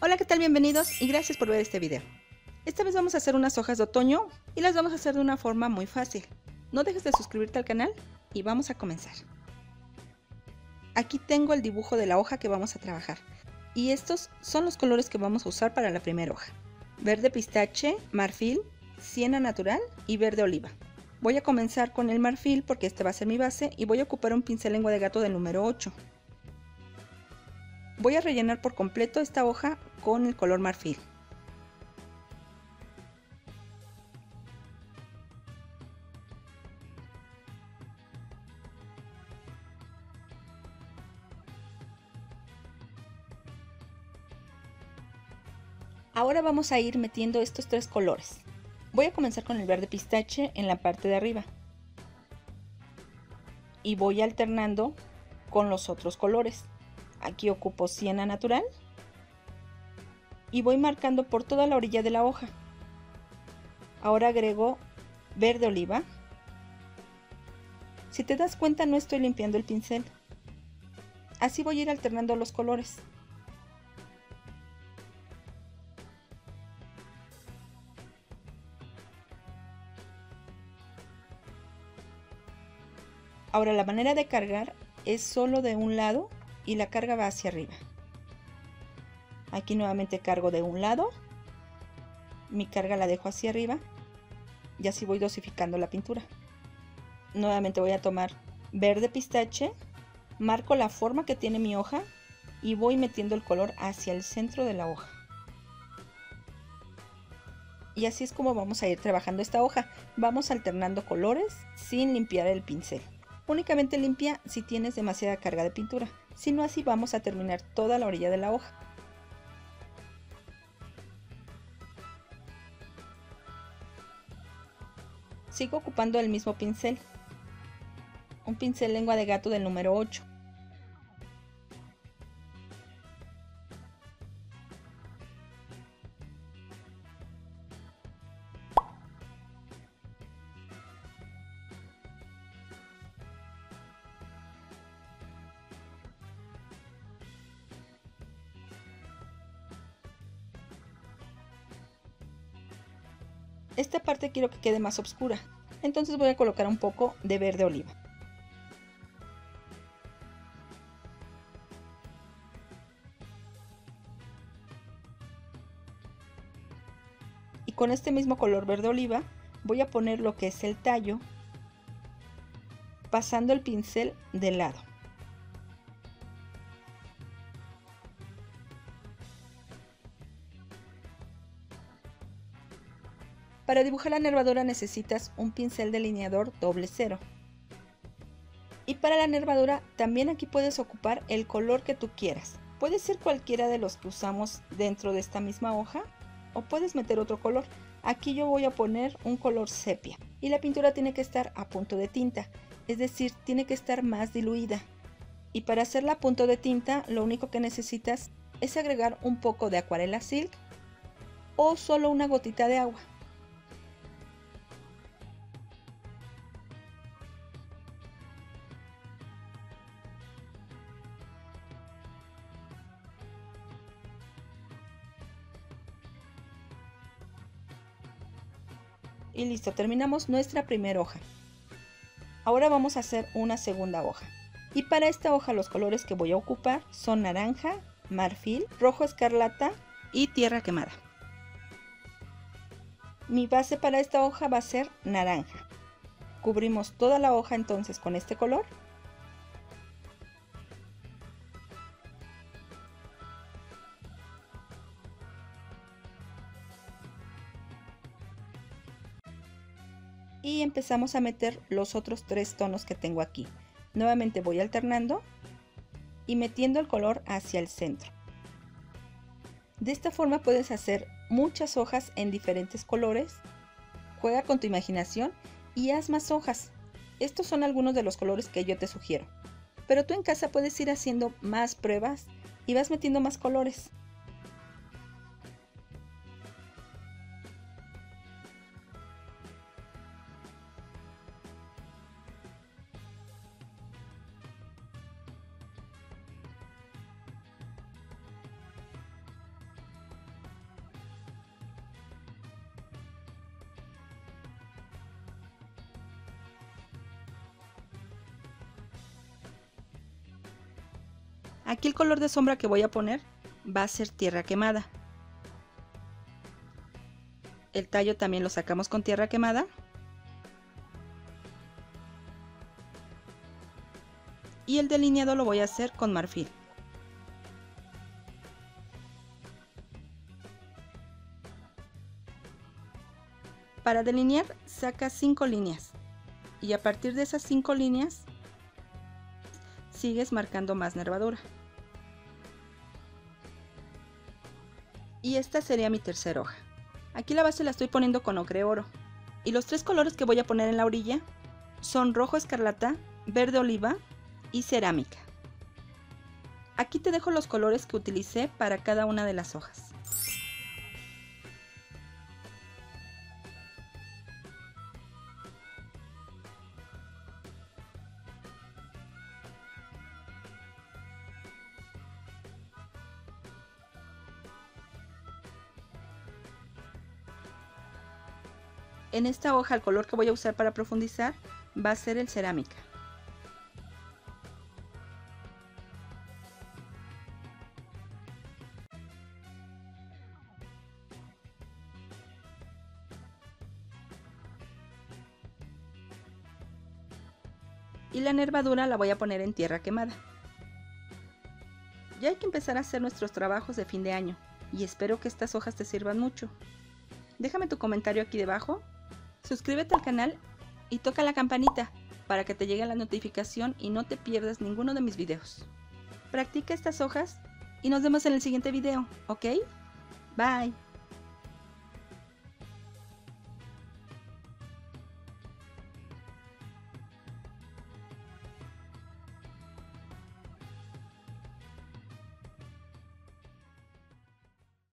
Hola, ¿qué tal? Bienvenidos y gracias por ver este video. Esta vez vamos a hacer unas hojas de otoño y las vamos a hacer de una forma muy fácil. No dejes de suscribirte al canal y vamos a comenzar. Aquí tengo el dibujo de la hoja que vamos a trabajar y estos son los colores que vamos a usar para la primera hoja. Verde pistache, marfil, siena natural y verde oliva. Voy a comenzar con el marfil porque este va a ser mi base y voy a ocupar un pincel lengua de gato del número 8. Voy a rellenar por completo esta hoja con el color marfil. Ahora vamos a ir metiendo estos tres colores. Voy a comenzar con el verde pistache en la parte de arriba. Y voy alternando con los otros colores. Aquí ocupo siena natural. Y voy marcando por toda la orilla de la hoja. Ahora agrego verde oliva. Si te das cuenta no estoy limpiando el pincel. Así voy a ir alternando los colores. Ahora la manera de cargar es solo de un lado y la carga va hacia arriba. Aquí nuevamente cargo de un lado, mi carga la dejo hacia arriba y así voy dosificando la pintura. Nuevamente voy a tomar verde pistache, marco la forma que tiene mi hoja y voy metiendo el color hacia el centro de la hoja. Y así es como vamos a ir trabajando esta hoja. Vamos alternando colores sin limpiar el pincel. Únicamente limpia si tienes demasiada carga de pintura, si no así vamos a terminar toda la orilla de la hoja. Sigo ocupando el mismo pincel, un pincel lengua de gato del número 8. Esta parte quiero que quede más oscura, entonces voy a colocar un poco de verde oliva. Y con este mismo color verde oliva voy a poner lo que es el tallo pasando el pincel de lado. Para dibujar la nervadura necesitas un pincel delineador doble cero. Y para la nervadura también aquí puedes ocupar el color que tú quieras. Puede ser cualquiera de los que usamos dentro de esta misma hoja o puedes meter otro color. Aquí yo voy a poner un color sepia y la pintura tiene que estar a punto de tinta, es decir, tiene que estar más diluida. Y para hacerla a punto de tinta lo único que necesitas es agregar un poco de acuarela silk o solo una gotita de agua. Y listo, terminamos nuestra primera hoja. Ahora vamos a hacer una segunda hoja. Y para esta hoja los colores que voy a ocupar son naranja, marfil, rojo escarlata y tierra quemada. Mi base para esta hoja va a ser naranja. Cubrimos toda la hoja entonces con este color y empezamos a meter los otros tres tonos que tengo aquí. Nuevamente voy alternando y metiendo el color hacia el centro. De esta forma puedes hacer muchas hojas en diferentes colores. Juega con tu imaginación y haz más hojas. Estos son algunos de los colores que yo te sugiero. Pero tú en casa puedes ir haciendo más pruebas y vas metiendo más colores. Aquí el color de sombra que voy a poner va a ser tierra quemada. El tallo también lo sacamos con tierra quemada. Y el delineado lo voy a hacer con marfil. Para delinear saca 5 líneas y a partir de esas 5 líneas sigues marcando más nervadura. Y esta sería mi tercera hoja. Aquí la base la estoy poniendo con ocre oro. Y los tres colores que voy a poner en la orilla son rojo escarlata, verde oliva y cerámica. Aquí te dejo los colores que utilicé para cada una de las hojas. En esta hoja el color que voy a usar para profundizar va a ser el cerámica. Y la nervadura la voy a poner en tierra quemada. Ya hay que empezar a hacer nuestros trabajos de fin de año y espero que estas hojas te sirvan mucho. Déjame tu comentario aquí debajo Suscríbete al canal y toca la campanita para que te llegue la notificación y no te pierdas ninguno de mis videos. Practica estas hojas y nos vemos en el siguiente video, ¿ok? Bye.